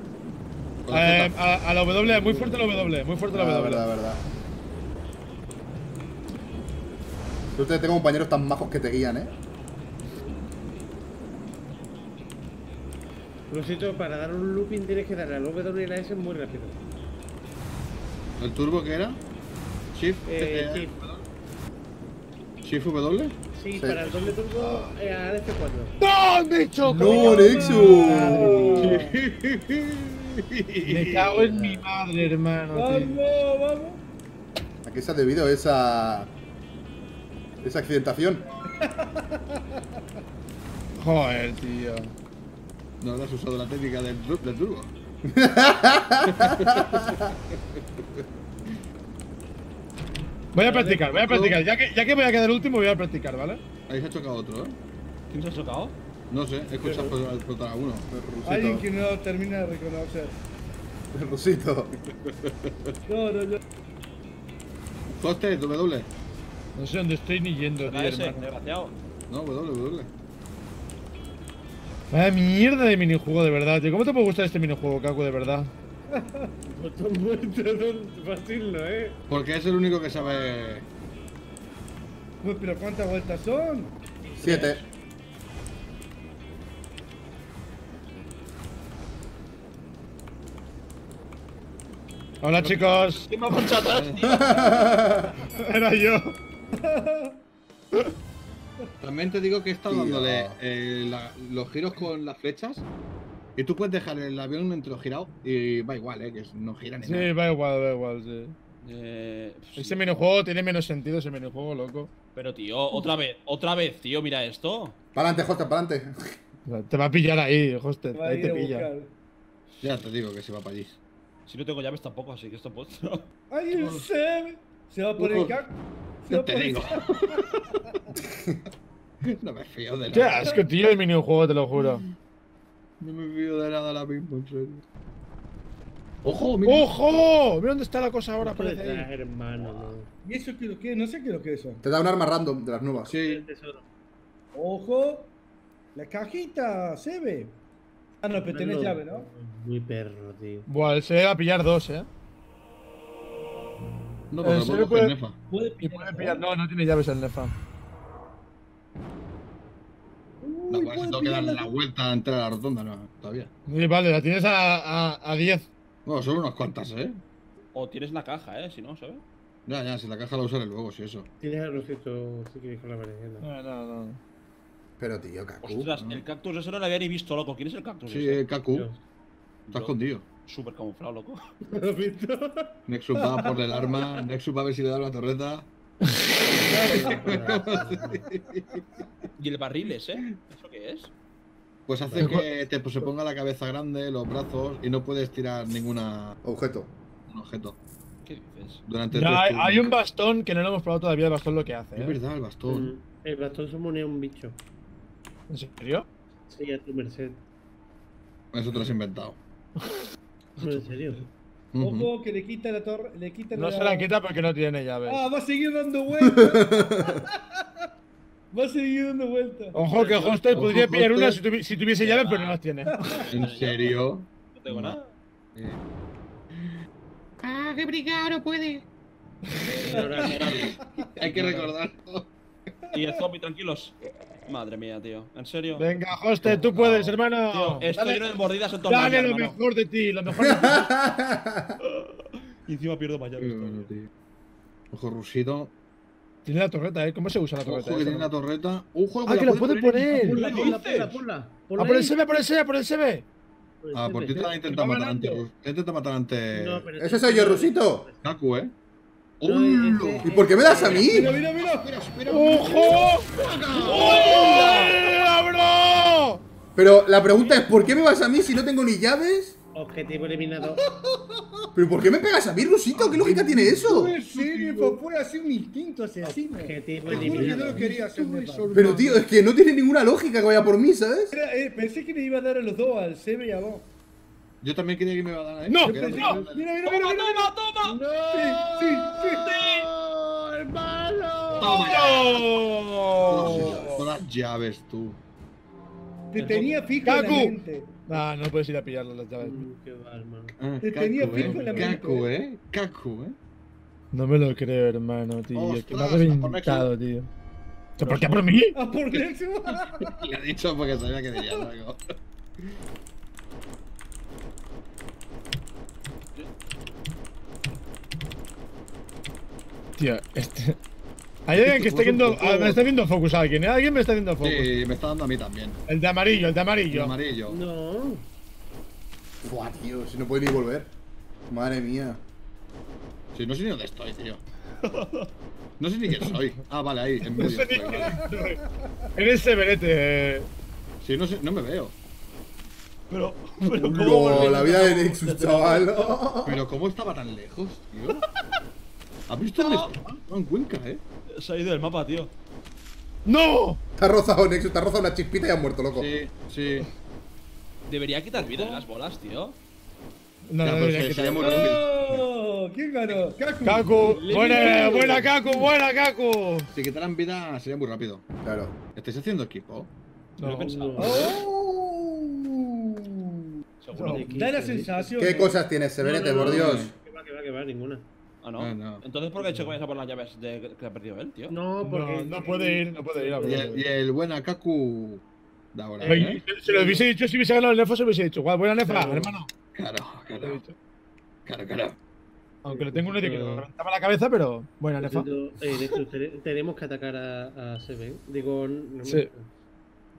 Eh, a, a la W, muy fuerte la W, muy fuerte la La W. verdad, verdad. Ustedes tengo compañeros tan majos que te guían, ¿eh? Lo siento, para dar un looping tienes que darle al W y la S muy rápido. ¿El turbo qué era? ¿Shift? Eh, ¿Shift W? Sí, para el doble turbo eh, al F4. ¡No! ¡Me! ¡No, Nexus! Me cago en mi madre, hermano. tío. Vamos, vamos. ¿A qué se ha debido esa. esa accidentación? [LAUGHS] Joder, tío. No habrás usado la técnica del, del turbo. [LAUGHS] Voy a practicar, voy a practicar. Ya que, ya que voy a quedar último, voy a practicar, ¿vale? Ahí se ha chocado otro, ¿eh? ¿Quién se ha chocado? No sé, he escuchado explotar- explotar a uno. El Alguien que no termina de reconocer. [LAUGHS] El rusito. No, no, no. Hosted, W. No sé dónde estoy ni yendo, tío, hermano. desgraciado. No, W, W. Vaya mierda de minijuego, de verdad, tío. ¿Cómo te puede gustar este minijuego, Kaku, de verdad? [LAUGHS] [LAUGHS] Fácil, ¿no, eh? Porque es el único que sabe. Pues, pero ¿cuántas vueltas son? Siete. Hola, chicos. ¿Quién me ha marchado atrás, tío? [LAUGHS] Era yo. También te digo que he estado Tío. dándole eh, la- los giros con las flechas. Y tú puedes dejar el avión entre los girados y va igual, ¿eh? Que no gira ni Sí, nada. va igual, va igual, sí. Eh, Ese minijuego tiene menos sentido, ese minijuego, loco. pero tío, otra vez, otra vez, tío, mira esto. Pa'lante, Hosted, pa'lante. O sea, te va a pillar ahí, a Ahí te pilla. buscar. Ya te digo que se va para allí. Si no tengo llaves tampoco, así que esto puesto. [LAUGHS] ¡Ay, el Seb! Se va por el cac. Se va te por el digo. cac. [LAUGHS] no me fío de Qué nada. asco, tío, el minijuego, te lo juro. [LAUGHS] No me fío de nada ahora mismo, en serio. ¡Ojo! Mira. ¡Ojo! Mira dónde está la cosa ahora, parece ahí. hermano, no. ¿Y eso qué es lo que es? No sé qué es lo que es eso. Te da un arma random de las nuevas. Sí, El tesoro. ¡Ojo! La cajita, Sebe. Ah, no, pero tenés llave, ¿no? Muy perro, tío. Buah, se va a pillar dos, eh. no, Eh, se puedo le puede-. Puede Y pillar. puede pillar. No, no tiene llaves el Nefa. No, pues que dar la vuelta entera a la rotonda, no, todavía. Y vale, la tienes a, a, a 10. Bueno, solo unas cuantas, ¿eh? O tienes la caja, eh, si no, ¿sabes? Ya, ya, si la caja la usaré luego, si eso. Tienes a Rosito si quieres con la merienda. No, no, no. Pero tío, Kaku. Ostras, ¿no? el cactus ese no lo había ni visto, loco. ¿Quién es el cactus Sí, ese? eh, Kaku. Yo. Está escondido. Súper camuflado, loco. [LAUGHS] ¿Has visto? Nexus va por el arma. Nexus va a ver si le da la torreta. Y el barril ese, ¿eso qué es? Pues hace que te pues, se ponga la cabeza grande, los brazos y no puedes tirar ninguna Objeto. un objeto ¿Qué dices? durante Ya, todo hay, un bastón que no lo hemos probado todavía, el bastón lo que hace. Es ¿eh? verdad, el bastón. Mm, El bastón se monía un bicho. ¿En serio? Sí, a tu merced. Eso te lo has inventado. No, en serio. Ojo que le quita la torre. Le quita No la... se la quita porque no tiene llaves. Ah, va a seguir dando vueltas. [LAUGHS] va a seguir dando vueltas. Ojo que Hostel podría pillar una Hostel. si, tuvi- si tuviese llaves, pero no las tiene. [LAUGHS] ¿En serio? No tengo nada. Eh, Ahora, Hay que recordarlo. Y el zombie, tranquilos. [LAUGHS] Madre mía, tío. ¿En serio? Venga, Hostel, tú puedes, hermano. Tío, estoy Dale- lleno de mordidas en Dale lados, lo hermano. mejor de ti, lo mejor de ti. [LAUGHS] Y encima pierdo. Bueno, tío. Ojo, Rusito. Tiene la torreta, ¿eh? ¿Cómo se usa la torreta? Ojo que tiene la torreta. Ojo, Ah, que lo puede poner. ponla, ¿Qué ponla, ponla, ponla. Ah, por el. SB, por el SB, por el SB. Ah, por ti te la ha No, intentado Va matar antes. Te matar antes. Ese soy yo, Rusito. Kaku, ¿eh? ¿Y por qué me das a mí? Mira, mira, mira. ¡Ojo! ¡Hola, bro! Pero la pregunta es, ¿por qué me vas a mí si no tengo ni llaves? Objetivo eliminado. ¿Pero por qué me pegas a mí, Rusito? ¿Qué lógica tiene eso? En serio, papá, fue así un instinto asesino. Te Objetivo juro que no lo eliminado. quería hacer, Nefa. Pero tío, es que no tiene ninguna lógica que vaya por mí, ¿sabes? Era, eh, pensé que le iba a dar a los dos, al Sebe y a vos. Yo también quería que me iba a dar a él. No, no. mi- Mira, mira, mira, mira. ¡Toma, toma! Sí, sí, sí. Toma ya. ¡Oh! Todas las llaves, tú. Te tenía fijo en la mente. Ah, no puedes ir a pillarlo las llaves. Mm, Qué va, hermano. Ah, Te Kaku, tenía eh. fijo en la mente. Kaku, ¿eh? Kaku, ¿eh? No me lo creo, hermano, tío. que me ha reventado, tío. ¿Por qué por mí? Por Nexus. Le he dicho porque sabía que diría algo. [LAUGHS] Tío, este. Hay alguien que está viendo. ah, me está viendo focus alguien, ¿eh? Alguien me está viendo focus. Sí, me está dando a mí también. El de amarillo, el de El amarillo. amarillo. No. Buah, tío, si no puedo ni volver. Madre mía. Sí, no sé ni dónde estoy, tío. No sé ni quién soy. Ah, vale, ahí, en No medio. sé ni estoy, vale. En ese verete. Sí, no sé, no me veo. Pero, pero ¿cómo No, volver? la vida de Nexus, chaval. Pero ¿cómo estaba tan lejos, tío? [LAUGHS] ¿Has visto dónde estaba? No, en Cuenca, ¿eh? Se ha ido del mapa, tío. ¡No! Te ha rozado Nexus, te ha rozado una chispita y has muerto, loco. Sí, sí. Debería quitar vida en las bolas, tío. No, no, sería muy rápido. Oh, ¿Quién ganó? Kaku. Kaku, buena, buena Kaku, buena Kaku. Si quitaran vida sería muy rápido. Claro. ¿Estáis haciendo equipo? No lo he No. pensado. Oh. Da la sensación. ¿Qué eh. cosas tienes, Severete, No, no, por no, Dios? Que va, que va, que va, ninguna. Ah, no. Ah, no. Entonces, ¿por qué ha dicho que vayas a por las llaves de que ha perdido él, tío? No, porque. No, no puede ir, no puede ir. Y el, y el buen Akaku de ahora, ¿eh? Se se lo hubiese dicho si hubiese ganado el Nefo, se hubiese dicho. Guau, buena Nefa, Claro. hermano. Claro, he claro, claro, claro. Aunque le tengo un que le reventaba la cabeza, pero buena Nefa. Eh, tenemos que atacar a, a Seven. Digo, no, no, Sí.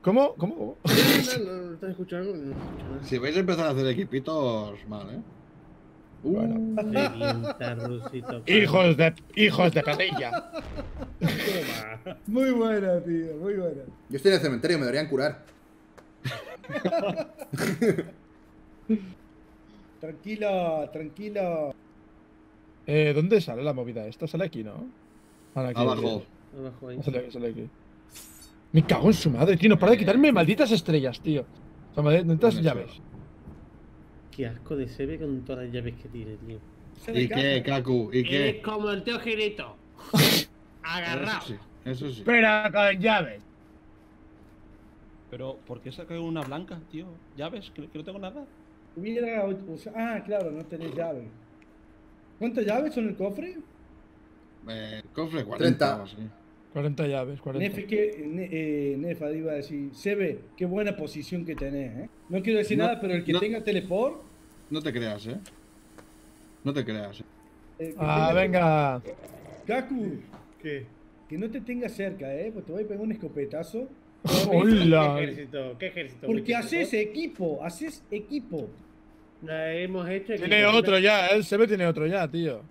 ¿Cómo? ¿Cómo? ¿Cómo? no, no, no, ¿estás escuchando? No, nada. Si vais a empezar a hacer equipitos, mal, ¿eh? Rusito. [LAUGHS] Hijos de. Hijos de perrilla. Muy buena, tío, muy buena. Yo estoy en el cementerio, me deberían curar. [LAUGHS] Tranquila, tranquila. Eh, ¿dónde sale la movida esta? Sale aquí, ¿no? Ahora aquí, abajo. Abajo ahí. Sale aquí, sale aquí. Me cago en su madre, tío. No para de quitarme malditas estrellas, tío. O sea, malditas Bueno, llaves. Qué asco de Sebe con todas las llaves que tiene, tío. ¿Y qué. Kaku? ¿Y Eres qué? como el tío Girito. [LAUGHS] Eso Agarrado. sí, eso sí. Espera con llaves. Pero, ¿por qué saca una blanca, tío? ¿Llaves? Que, que no tengo nada. Hubiera Ah, claro, no tenés llave. ¿Cuántas llaves son el cofre? Eh, cofre 40 30. O así. 40 llaves, 40. Nefe, que, ne- eh, Nefa iba a decir, Sebe, qué buena posición que tenés, ¿eh? No quiero decir No, nada, pero el que no. tenga teleport... No te creas, ¿eh? No te creas, ¿eh? el que Ah, tenga- venga. Kaku, ¿qué? Que no te tenga cerca, ¿eh? Porque te voy a pegar un escopetazo. ¿Qué Hola. ejército? ¿Qué ejército? Porque haces equipo, haces equipo. La hemos hecho. Tiene otro ya, él se ve tiene otro ya, tío.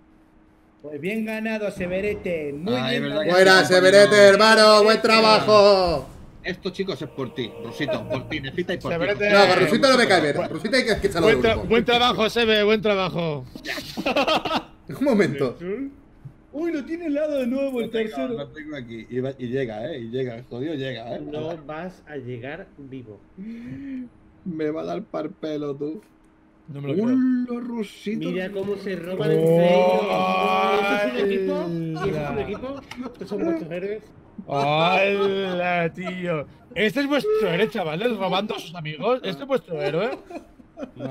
Pues bien ganado, Severete. Muy Ay, bien. Buena, Severete, hermano. Buen trabajo. Esto, chicos, es por ti. Rusito, por ti. Necesita y por Severete. ti. No, con Rusito no me cae bien. Rusito hay que, echarlo Buen, tra- buen trabajo, Sebe, buen trabajo. [LAUGHS] Un momento. Uy, lo tiene al lado de nuevo el tercero. lo tengo aquí. Y, va- y llega, eh. Y llega. El jodido llega, eh. No vas a llegar vivo. Me va a dar parpelo, tú. No me lo creo. Hola, Rusito. Mira cómo se roban entre ellos. ¿Esto es un equipo? ¿Y esto es un equipo? ¿Estos son vuestros héroes? ¡Hola, tío! Este es vuestro héroe, chavales, robando a sus amigos. Este es vuestro héroe.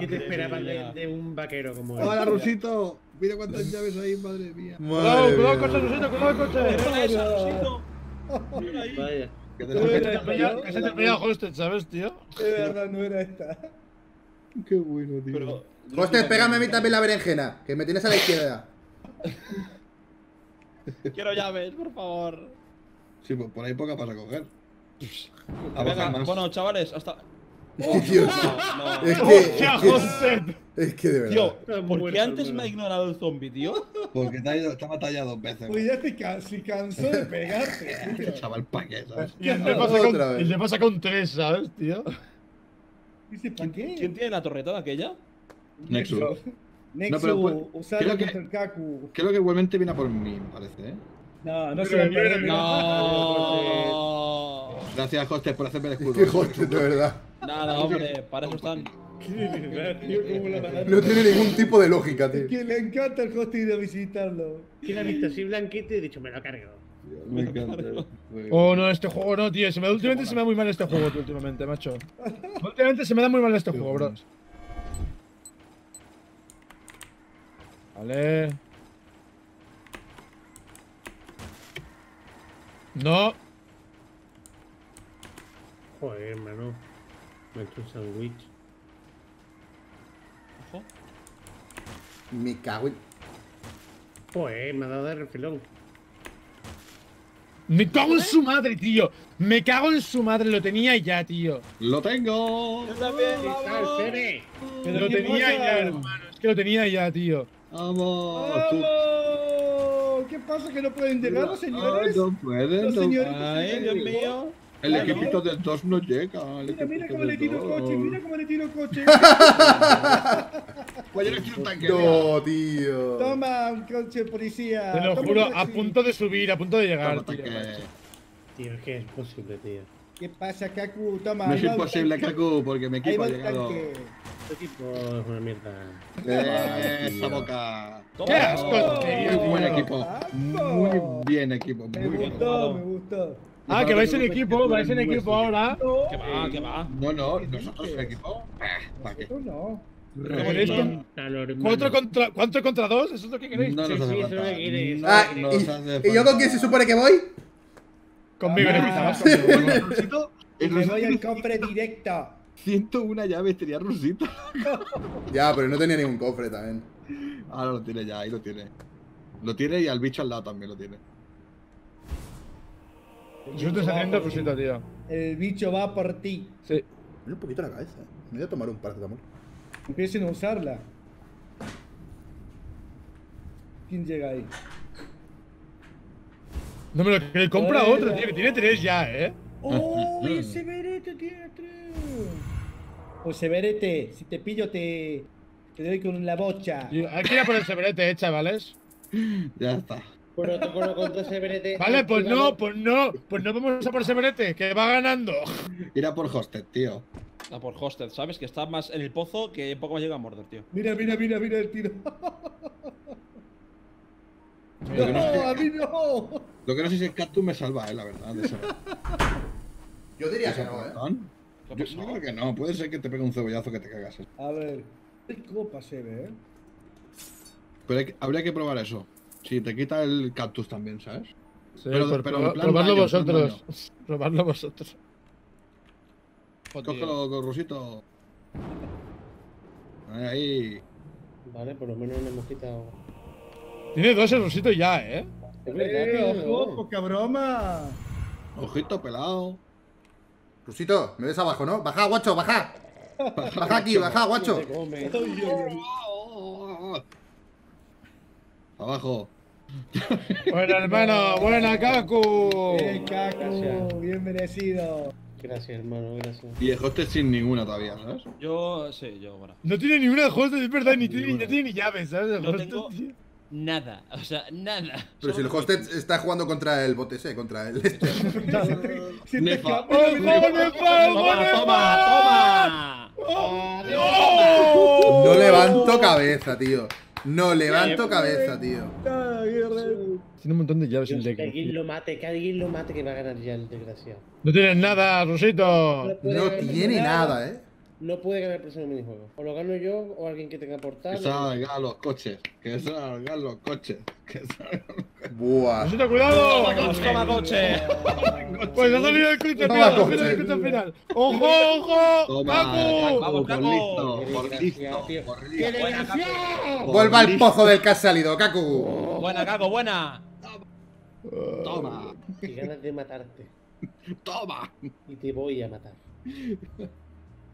¿Qué te esperaban de, de un vaquero como él? Hola, Rusito. Mira cuántas llaves hay, madre mía. Cuidado, Madre cuidado, mía. coche, Rusito, cuidado, coche. Mira ahí. Vaya. Que se te pilla- que se te pilla hosted, ¿sabes, tío? De verdad, no era esta. Qué bueno, tío. Pero. Hostia, pégame a mí también la berenjena, que me tienes a la izquierda. [LAUGHS] Quiero llaves, por favor. Sí, pues por ahí poca para recoger. A Venga, más. bueno, chavales, hasta. [LAUGHS] Dios. No, no. Es que, ¡Hostia, es que, hosted! es que de verdad. Tío, ¿por qué antes me ha ignorado el zombie, tío? Porque te ha, ido, te ha matado ya dos veces. Pues ya te se cansó de pegarte. [LAUGHS] Chaval, ¿para qué, sabes? Y de pasa con tres, ¿sabes, tío? Dice, ¿para qué? ¿Quién tiene la torreta de aquella? Nexus. Nexus, No, pero pues, usado creo que- contra el Kaku. Creo que igualmente viene a por mí, me parece, ¿eh? No, no se Pero mira. No. Gracias, Hostes, por hacerme el escudo. Qué hostia, de verdad. Nada, hombre, para eso están. [LAUGHS] De No tiene ningún tipo de lógica, tío. Es que le encanta el host ir a visitarlo. ¿Quién ha visto así blanquito y he dicho, me lo cargo? Me encanta. Oh, no, este juego no, tío. Se me, últimamente se me da muy mal este juego, tío, últimamente, macho. Últimamente se me da muy mal este juego, bros. Vale. No. Joder, hermano. Me he hecho un sándwich. Ojo. Me cago en. Joder, me ha dado de refilón. Me cago en su madre, tío. Me cago en su madre, lo tenía ya, tío. ¡Lo tengo! Yo también, ¡Está el vamos. Cere! Lo ¿qué tenía pasa? ya, hermano. Es que lo tenía ya, tío. ¡Vamos! ¡Vamos! ¿Qué pasa? ¿Que no pueden llegar los señores? Ay, no pueden, Los no señores- Ay, Dios mío. El Bueno. equipito del 2 no llega. Mira, mira cómo le tiro coche, mira cómo le tiro coche. [LAUGHS] Pues yo no quiero un tanque. No, tío. Toma, un coche de policía. Te lo Toma juro, a punto de subir, a punto de llegar, Toma, tío. es que es posible, tío. ¿Qué pasa, Kaku? Toma. No es imposible. Kaku, porque mi equipo ha llegado. tanque. Este equipo es una mierda. Eh, esa boca. ¡Qué asco, tío! Muy buen equipo. Muy bien equipo. Me Muy gustó, me gustó. Ah, que vais en equipo, vais en equipo ahora. No, Que va, que va. No, no, nosotros el equipo. ¿Para qué? no. ¿Cuatro contra, ¿Cuánto contra dos? ¿Eso es lo que queréis? No Sí, nos sí, eso lo que Ah, No ¿y, ¿y yo con quién se supone que voy? Conmigo, Ah. Rusito, me voy al cofre directo. 101 llaves tenía Rusito. [LAUGHS] Ya, pero no tenía ningún cofre también. Ahora lo tiene ya, ahí lo tiene. Lo tiene y al bicho al lado también lo tiene. Yo estoy saliendo Rusito, tío. El bicho va por ti. Sí. Me un poquito la cabeza. Me voy a tomar un paracetamol. Empiecen a usarla. ¿Quién llega ahí? No me lo creéis. Compra otro, tío, que tiene tres ya, ¿eh? ¡Oh! [LAUGHS] ese verete tiene tres. Pues Severete, si te pillo te, te doy con la bocha. Tío, Hay que ir a por el severete, eh, chavales. [LAUGHS] Ya está. Protocolo contra Severete. [LAUGHS] Vale, pues activado. no, pues no. Pues no vamos a por severete, que va ganando. [LAUGHS] Ir a por Hosted, tío. A por Hosted, ¿sabes? Que está más en el pozo que poco más llega a morder, tío. Mira, mira, mira, mira el tiro. Lo que no [LAUGHS] sé- ¡No, a mí no! Lo que no sé si el Cactus me salva, eh, la verdad. De Yo diría que no, eh. creo que no, puede ser que te pegue un cebollazo que te cagas. eh. A ver. ¿Qué copa se ve, eh? Pero que- habría que probar eso. Si te quita el cactus también, ¿sabes? Sí, Pero- pues pero proba- en plan probadlo daño, en plan vosotros. [LAUGHS] Probadlo vosotros. Cógelo con Rusito. Ahí, ahí. Vale, por lo menos le hemos quitado. Tiene dos el Rusito ya, ¿eh? Es verdad, ¡Eh, ojo, poca broma! Ojito pelado. Rusito, me ves abajo, ¿no? Baja, guacho, baja. [LAUGHS] Baja aquí, baja, guacho. Abajo. Buena, hermano. Buena, Kaku. Bien, Caco, Gracias. bien merecido. Gracias, hermano, gracias. Y el hostel sin ninguna todavía, ¿sabes? Yo, sí, yo, bueno. No tiene ninguna de hostel, es verdad, ni tiene, no tiene ni llaves, ¿sabes? El No tengo-. Nada, o sea, nada. Pero si el hosted está jugando contra el bote ese, contra el. [LAUGHS] este. Nefa. ¡Oh, ¡Toma, toma, toma! ¡Oh! No levanto cabeza, tío. No levanto cabeza, tío. Tiene un montón de llaves Dios, el que deck. alguien lo mate, que alguien lo mate que va a ganar ya el desgraciado. No tienes nada, Rosito. No tiene nada, eh. No puede ganar el próximo minijuego. O lo gano yo o alguien que tenga portal. Que salgan los coches. Que salgan los coches. Que salgan los coches. Buah. Rosito, cuidado. ¡Toma, coche! Pues ha salido el coche Toma, final, ha coche. salido el coche final. ¡Ojo, ojo! Toma. Vamos, por Caco. por listo, tío. por ¡Qué listo. Vuelva al pozo del que has salido, Kaku. Buena, Caco, buena. Toma, Qué ganas de matarte. toma. Y te voy a matar. [LAUGHS]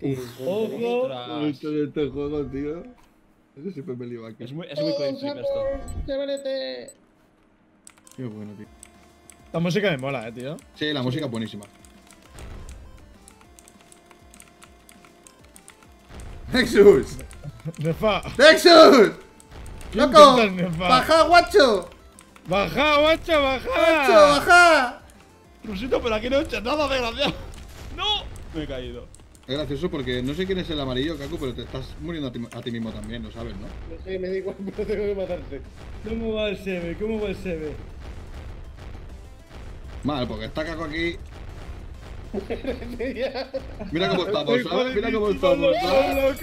Ojo. Esto de este juego, tío. Eso siempre me lío aquí. Es muy, es muy coin flip esto. Qué bueno, tío. La música me mola, eh, tío. Sí, la música es buenísima. Nexus. Nefa. Nexus. Loco. intentas, Nefa? Baja, guacho. Baja, guacho, Guacho, baja. baja. Rosito, pero aquí no he hecho nada, desgraciado. ¡No! Me he caído. Es gracioso porque no sé quién es el amarillo, Kaku, pero te estás muriendo a ti, a ti mismo también, lo sabes, ¿no? No sé, me da igual, [LAUGHS] pero tengo que matarte. ¿Cómo va el Sebe? ¿Cómo va el Sebe? Mal, porque está Kaku aquí. [LAUGHS] Mira cómo [LAUGHS] estamos, ¿sabes? Mira cómo estamos, ¿sabes?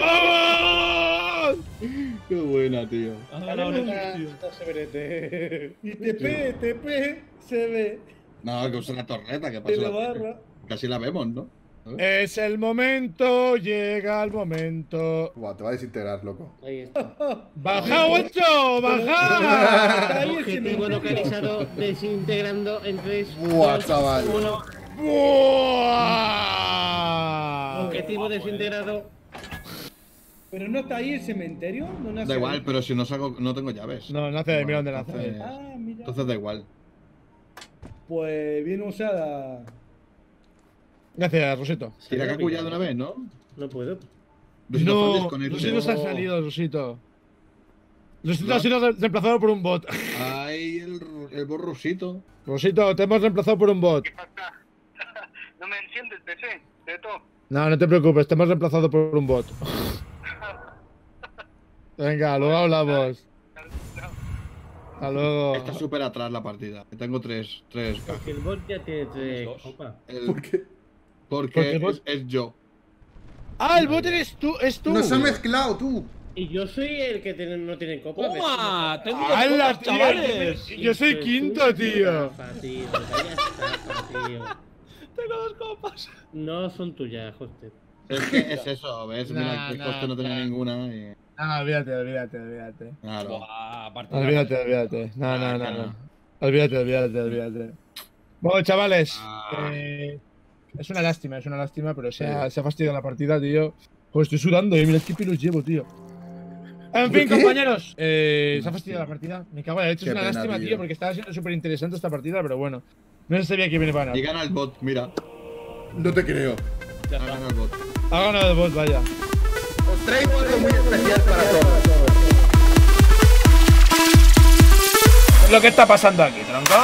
¡Vamos! Qué buena, tío. Tío. No se. Y TP, TP, Sebe. No, que usa la torreta, que pasa la la barra. Casi la vemos, ¿no? Es el momento, llega el momento. Buah, te va a desintegrar, loco. Ahí está. [LAUGHS] ¡Baja, guacho! ¡Baja! Ahí el Objetivo cementerio. localizado desintegrando en 3. Buah, chaval. 1. ¡Buah! Objetivo desintegrado. ¿Pero no está ahí el cementerio? ¿No nace Da igual, ahí? pero si no saco, no tengo llaves. No, no hace, mira dónde nace. entonces, Ah, mira. entonces da igual. Pues bien usada. Gracias, Rosito. Tira Kaku ya de una vez, ¿no? No puedo. Rosito, No, con. Rosito se ha salido, Rosito. Rosito ha sido re- reemplazado por un bot. Ay, el, el borrosito. Rosito, te hemos reemplazado por un bot. [LAUGHS] No me enciende el PC, de todo. No, no te preocupes, te hemos reemplazado por un bot. [LAUGHS] Venga, luego hablamos. Hasta luego. Está súper atrás la partida. Tengo tres, tres cajas. Porque el bot ya tiene tres ¿Por qué? Porque es, es yo. Ah, el bot eres tú, es tú. Nos han mezclado, tú. Y yo soy el que tiene- no tiene copas. ¡Toma! ¡Tengo dos ¡Hala, copas, tío! chavales! Yo soy quinto, tío. Tío. Vaya estafa, tío. ¡Tengo dos copas! No son tuyas, hosted. Es que es eso, ¿ves? Mira, Nah, que nah, coste no tenía nah. ninguna y. Ah, olvídate, olvídate, olvídate. Claro. Buah. Olvídate, olvídate. No, no, no, Ah, no. Olvídate, olvídate, olvídate. Bueno, chavales. Ah. eh, es una lástima, es una lástima, pero se ha, se ha fastidiado la partida, tío. Pues estoy sudando, eh. Mira qué pelos llevo, tío. En fin, ¿Qué? compañeros. Eh, se ha fastidiado la partida. Me cago en la leche. Qué Es una pena, lástima, tío. tío, porque estaba siendo súper interesante esta partida, pero bueno. No se sabía que viene para Y ganar. gana el bot, mira. No te creo. Ya Ha ganado el bot. Ha ganado el bot, vaya. Os traigo algo muy especial para todos. ¿Qué es lo que está pasando aquí, tronco?